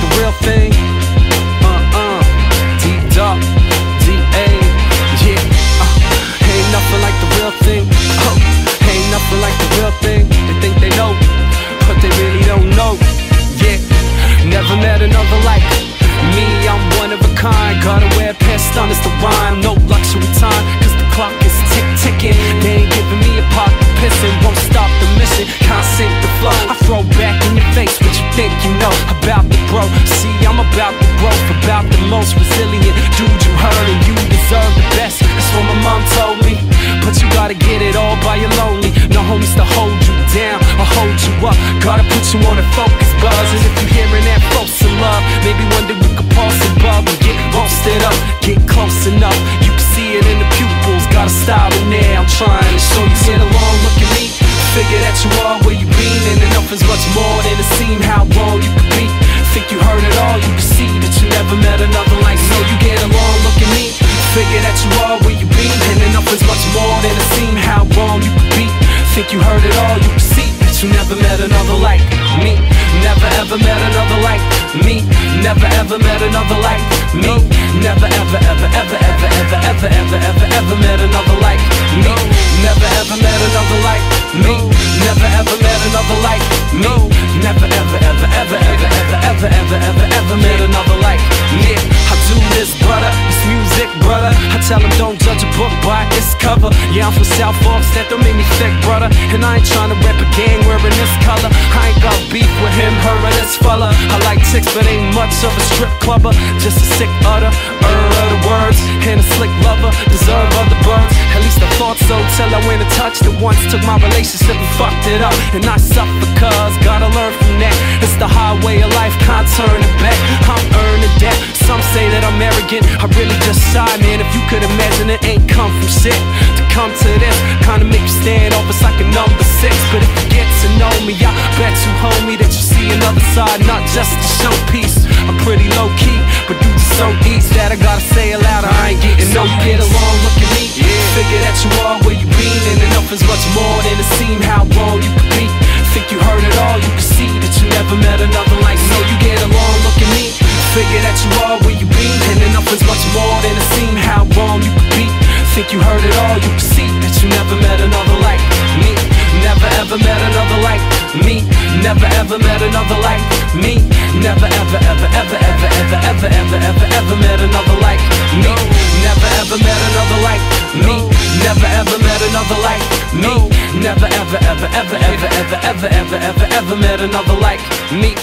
the real thing. Uh uh, deep dark, D.A. Yeah, uh, ain't nothing like the real thing. Oh, ain't nothing like the real thing. They think they know, but they really don't know. Yeah, never met another like me. I'm one of a kind. Gotta wear pants on, it's the rhyme. No luxury time, cause the clock is tick ticking. They ain't giving me a pot to pissin'. Won't stop the mission, can't sink the flow. I throw back in your face think you know about the bro. See, I'm about the growth, about the most resilient dude you heard, and you deserve the best. That's what my mom told me. But you gotta get it all by your lonely. No homies to hold you down or hold you up. Gotta put you on a focus buzz. And if you're hearing that folks in love, maybe one day we could pause bub and get roasted up. Get close enough, you can see it in the pupils. Got a style in there, I'm trying to show you. Get along. Figure that you are where you been, and is much more than to seem how wrong you could be. Think you heard it all, you can see that you never met another like so. You get along, look at me. Figure that you are where you been, and is much more than to seem how wrong you could be. Think you heard it all, you can see that you never met another like me. Never ever met another like me. Never ever met another like me. Never ever ever ever ever ever ever ever ever ever met another like me. Never ever met a book by its cover. Yeah, I'm from South Forks, that don't make me thick, brother. And I ain't tryna rep a gang wearing this color. I ain't got beef with him, her, or this fella. I like chicks, but ain't much of a strip clubber. Just a sick utter, er of the words. And a slick lover, deserve other birds. At least I thought so till I went and touched it once. Took my relationship and fucked it up. And I suffer cause gotta learn from that. It's the highway of life, can't turn it back. I'm earning. Arrogant, I really just shy, man. If you could imagine it ain't come from shit to come to this, kinda make you stand off. It's like a number six. But if you get to know me, I bet you, homie, that you see another side, not just a showpiece. I'm pretty low key, but you just so east that I gotta say it louder. I ain't getting no get along. Look at me, figure that you are where you been, and is much more than to seem how wrong you could be. Think you heard it all, you can see that you never met another like me. So you get along. Look at me. Figure that you are where you been And enough is much more than to seem how wrong you could be Think you heard it all, you can see that you never met another like me Never ever met another like me Never ever met another like me Never ever ever ever ever ever ever ever ever ever met another like me Never ever met another like me Never ever met another like me Never ever ever ever ever ever ever ever ever ever ever met another like me